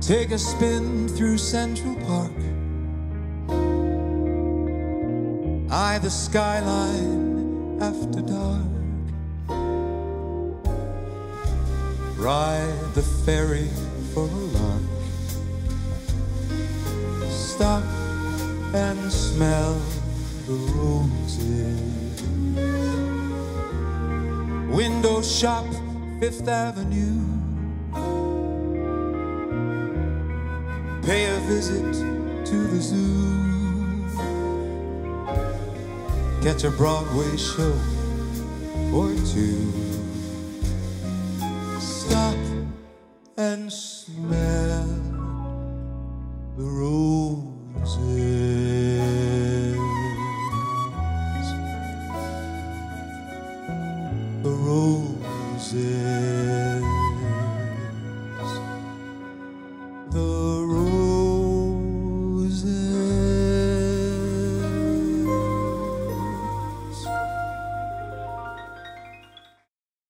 Take a spin through Central Park. Eye the skyline after dark. Ride the ferry for a lark. Stop and smell the roses. Window shop, Fifth Avenue. pay a visit to the zoo, catch a Broadway show or two, stop and smell the roses, the roses.